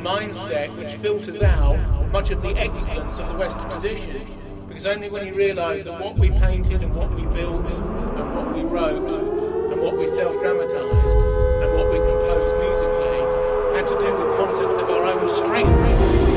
mindset which filters out much of the excellence of the Western tradition. Because only when you realise that what we painted and what we built and what we wrote and what we self dramatised and what we composed musically had to do with concepts of our own strength.